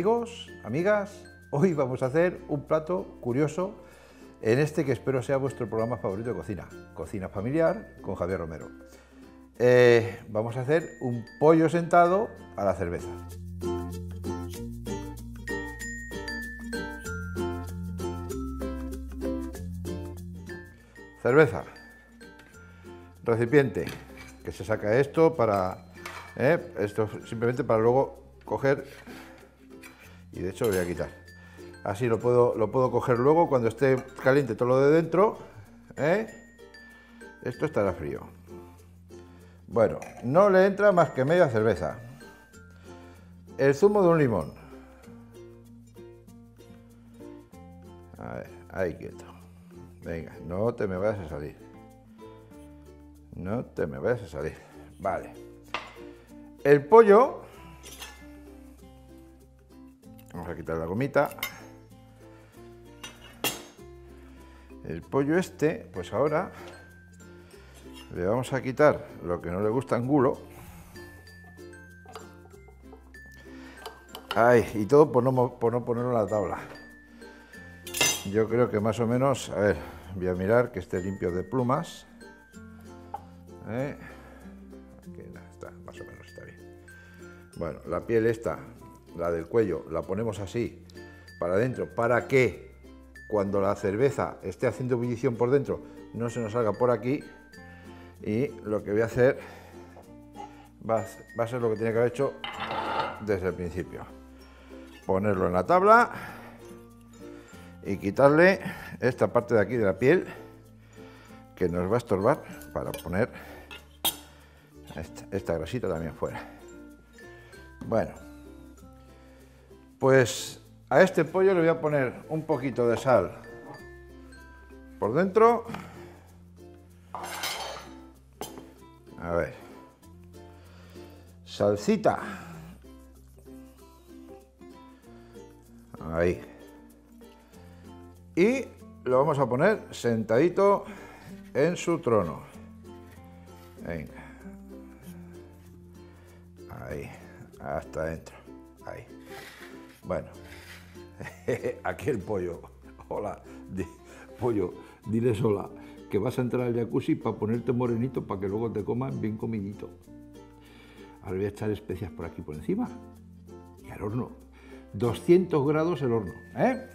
Amigos, amigas, hoy vamos a hacer un plato curioso en este que espero sea vuestro programa favorito de cocina, Cocina Familiar con Javier Romero. Eh, vamos a hacer un pollo sentado a la cerveza. Cerveza. Recipiente, que se saca esto para... eh, esto simplemente para luego coger... Y de hecho lo voy a quitar. Así lo puedo, lo puedo coger luego cuando esté caliente todo lo de dentro. ¿eh? Esto estará frío. Bueno, no le entra más que media cerveza. El zumo de un limón. A ver, ahí quieto. Venga, no te me vayas a salir. No te me vayas a salir. Vale. El pollo. Vamos a quitar la gomita. El pollo este, pues ahora le vamos a quitar lo que no le gusta angulo. Ay, y todo por no, ponerlo en la tabla. Yo creo que más o menos, a ver, voy a mirar que esté limpio de plumas. ¿Eh? Aquí está, más o menos está bien. Bueno, la piel esta, la del cuello, la ponemos así para adentro, para que cuando la cerveza esté haciendo ebullición por dentro no se nos salga por aquí. Y lo que voy a hacer va a, ser lo que tenía que haber hecho desde el principio. Ponerlo en la tabla y quitarle esta parte de aquí de la piel que nos va a estorbar para poner esta, esta grasita también fuera. Bueno, pues a este pollo le voy a poner un poquito de sal por dentro. A ver. Salsita. Ahí. Y lo vamos a poner sentadito en su trono. Venga. Ahí. Hasta adentro. Ahí. Bueno. Aquí el pollo. Hola. Pollo, diles hola. Que vas a entrar al jacuzzi para ponerte morenito para que luego te coman bien comidito. Ahora voy a echar especias por aquí por encima. Y al horno. 200 grados el horno. ¿eh?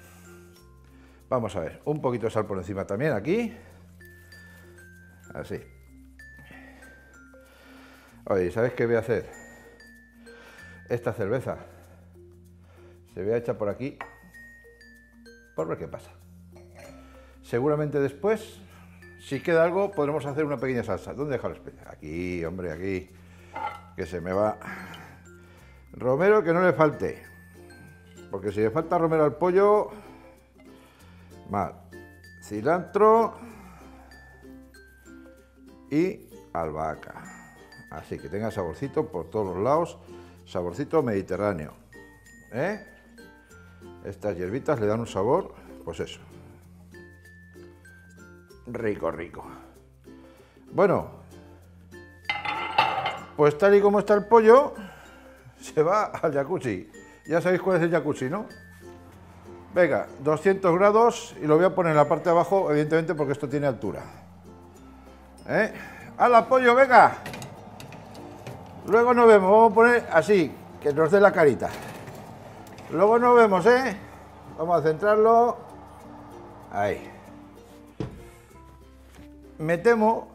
Vamos a ver. Un poquito de sal por encima también aquí. Así. Oye, ¿sabes qué voy a hacer? Esta cerveza se voy a echar por aquí por ver qué pasa. Seguramente después, si queda algo, podremos hacer una pequeña salsa. ¿Dónde dejo la especia? Aquí, hombre, aquí. Que se me va. Romero que no le falte. Porque si le falta romero al pollo, mal. Cilantro y albahaca. Así que tenga saborcito por todos los lados. Saborcito mediterráneo. ¿Eh? Estas hierbitas le dan un sabor, pues eso. Rico, rico. Bueno, pues tal y como está el pollo, se va al jacuzzi. Ya sabéis cuál es el jacuzzi, ¿no? Venga, 200 grados y lo voy a poner en la parte de abajo, evidentemente porque esto tiene altura. ¿Eh? ¡Hala, pollo, venga! Luego nos vemos, vamos a poner así, que nos dé la carita. Luego nos vemos, ¿eh? Vamos a centrarlo. Ahí. Me temo,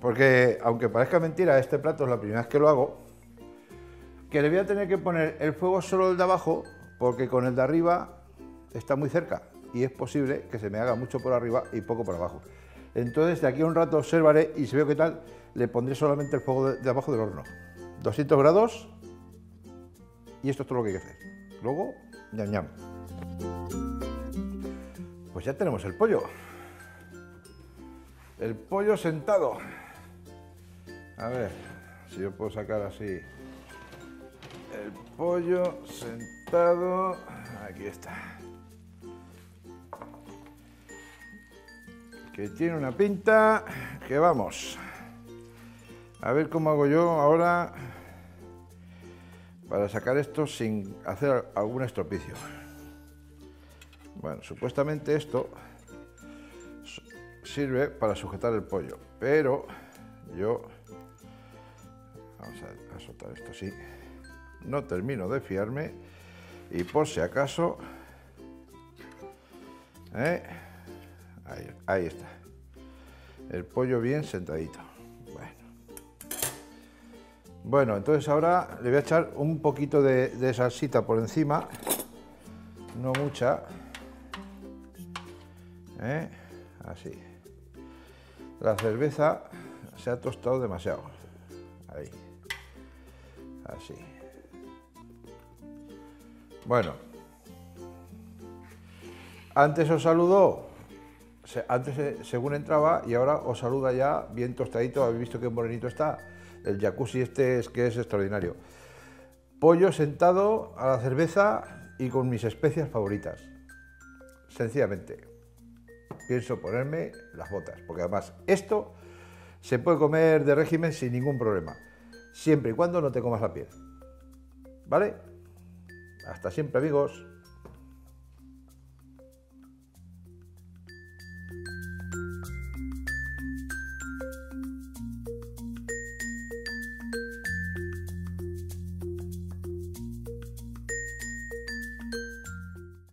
porque aunque parezca mentira, este plato es la primera vez que lo hago, que le voy a tener que poner el fuego solo el de abajo, porque con el de arriba está muy cerca y es posible que se me haga mucho por arriba y poco por abajo. Entonces, de aquí a un rato observaré y si veo qué tal, le pondré solamente el fuego de, de abajo del horno. 200 grados y esto es todo lo que hay que hacer. Luego, ñam ñam. Pues ya tenemos el pollo. El pollo sentado. A ver si yo puedo sacar así. El pollo sentado. Aquí está. Que tiene una pinta que vamos. A ver cómo hago yo ahora para sacar esto sin hacer algún estropicio. Bueno, supuestamente esto sirve para sujetar el pollo, pero yo vamos a, soltar esto así. No termino de fiarme y por si acaso ¿eh? ahí, ahí está el pollo bien sentadito. Bueno, entonces ahora le voy a echar un poquito de, salsita por encima, no mucha, ¿eh? así. La cerveza se ha tostado demasiado, ahí, así. Bueno, antes os saludó, antes según entraba y ahora os saluda ya bien tostadito, habéis visto qué morenito está el jacuzzi este es que es extraordinario. Pollo sentado a la cerveza y con mis especias favoritas. Sencillamente, pienso ponerme las botas, porque además esto se puede comer de régimen sin ningún problema, siempre y cuando no te comas la piel. ¿Vale? Hasta siempre amigos.